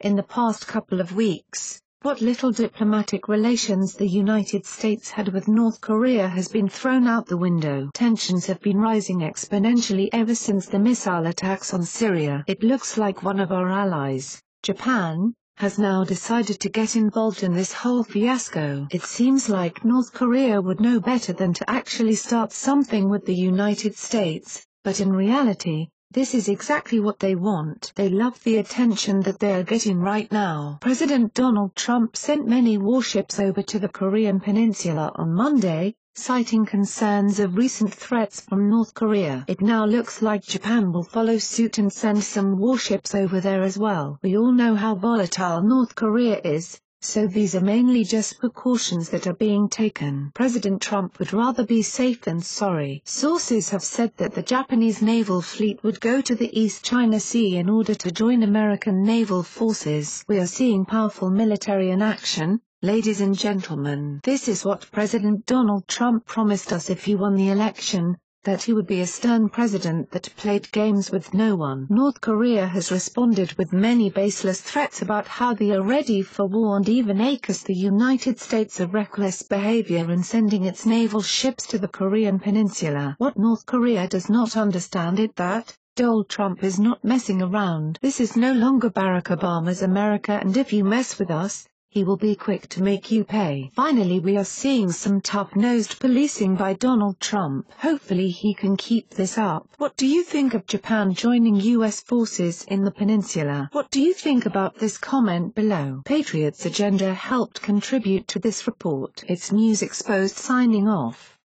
in the past couple of weeks, what little diplomatic relations the United States had with North Korea has been thrown out the window. Tensions have been rising exponentially ever since the missile attacks on Syria. It looks like one of our allies, Japan, has now decided to get involved in this whole fiasco. It seems like North Korea would know better than to actually start something with the United States, but in reality, this is exactly what they want. They love the attention that they are getting right now. President Donald Trump sent many warships over to the Korean peninsula on Monday, citing concerns of recent threats from North Korea. It now looks like Japan will follow suit and send some warships over there as well. We all know how volatile North Korea is, so these are mainly just precautions that are being taken. President Trump would rather be safe than sorry. Sources have said that the Japanese naval fleet would go to the East China Sea in order to join American naval forces. We are seeing powerful military in action, Ladies and gentlemen, this is what President Donald Trump promised us if he won the election, that he would be a stern president that played games with no one. North Korea has responded with many baseless threats about how they are ready for war and even accused the United States of reckless behavior in sending its naval ships to the Korean peninsula. What North Korea does not understand is that, Donald Trump is not messing around. This is no longer Barack Obama's America and if you mess with us, he will be quick to make you pay. Finally we are seeing some tough-nosed policing by Donald Trump. Hopefully he can keep this up. What do you think of Japan joining U.S. forces in the peninsula? What do you think about this comment below? Patriots Agenda helped contribute to this report. It's News Exposed signing off.